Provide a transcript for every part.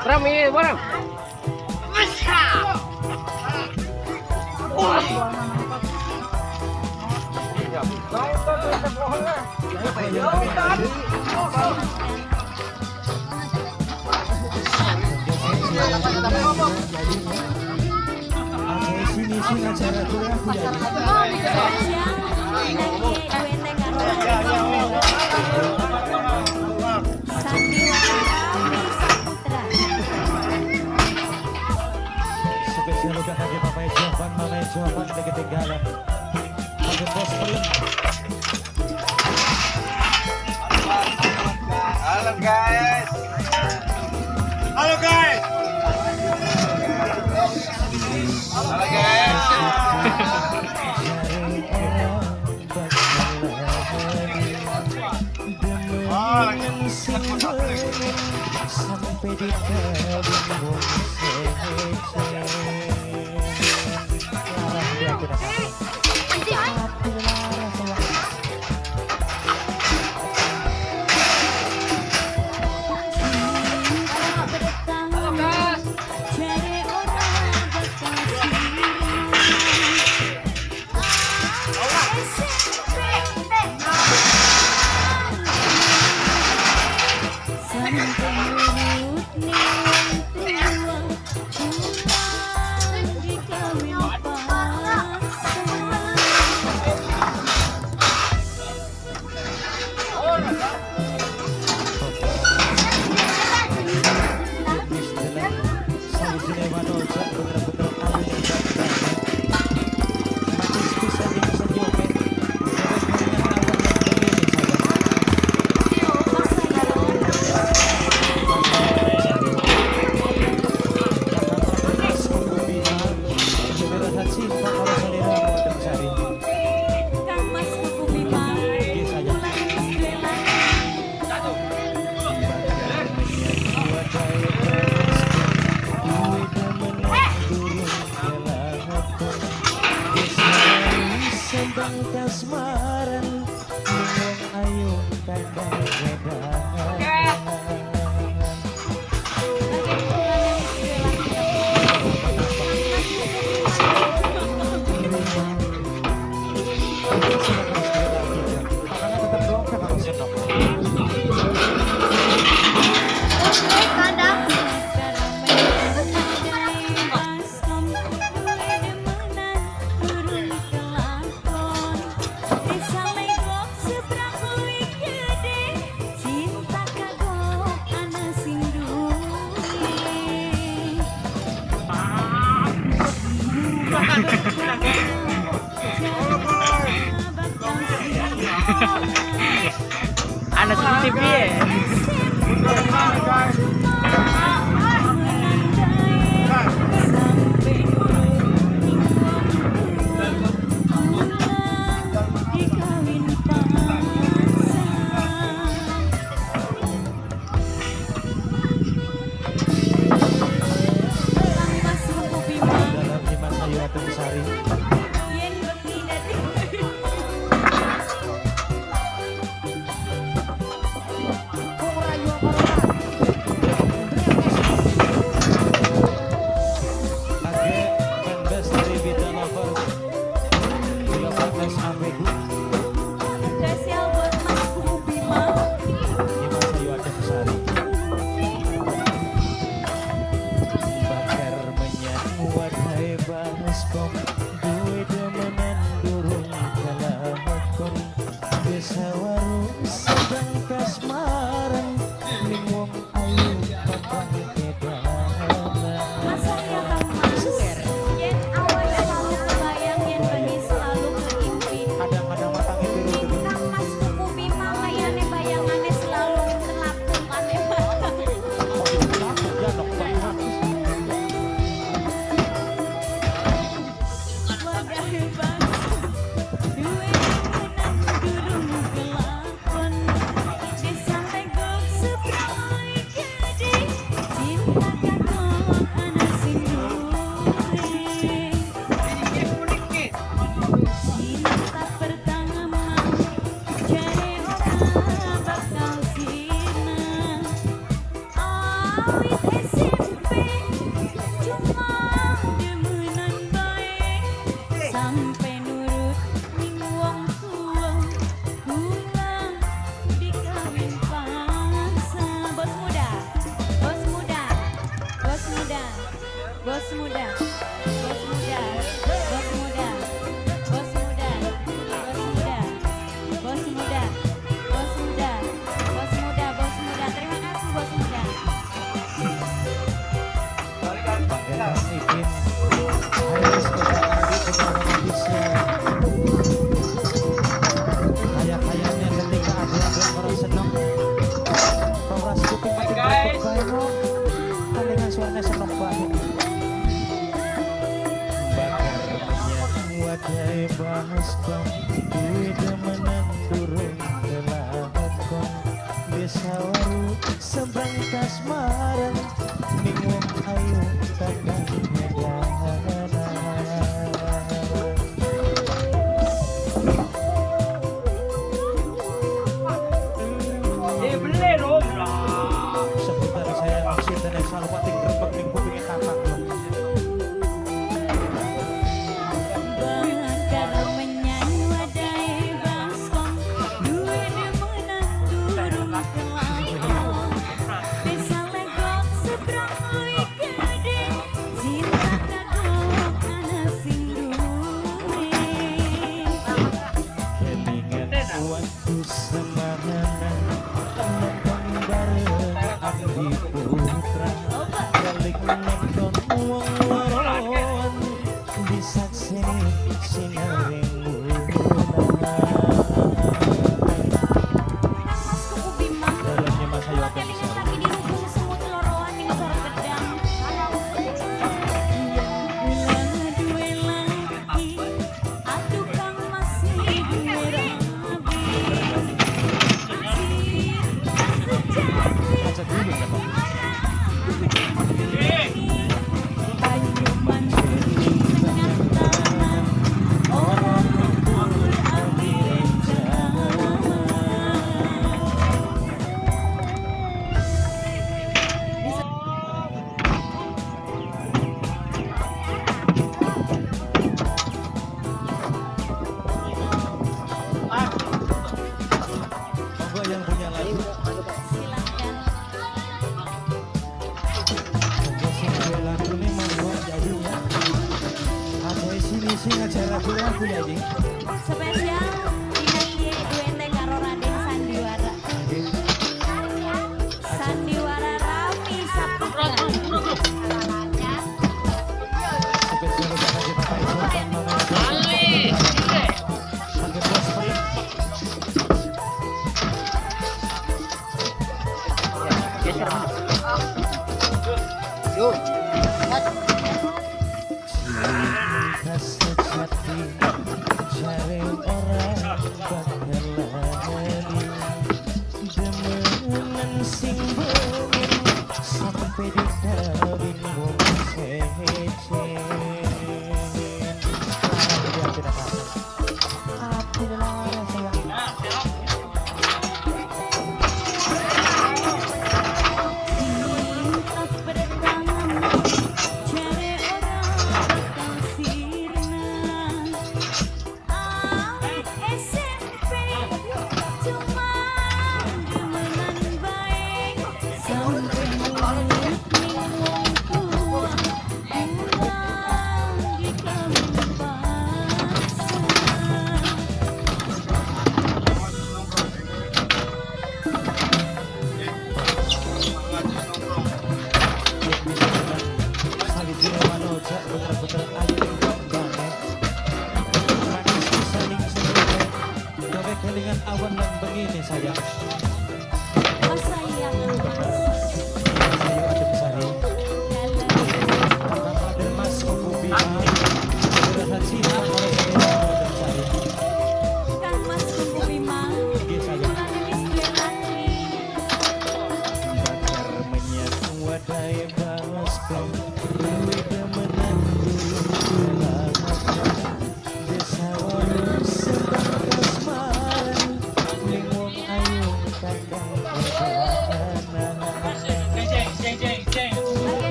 Ram ini barang. sini sini acara spesial udah bagi Mama Jovan Mama Jovan udah ketinggalan Halo guys. Halo guys. Halo guys. Sampai di Anas TV eh. 吗？mergulho.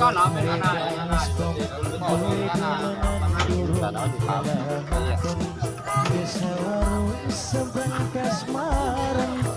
minyak Kan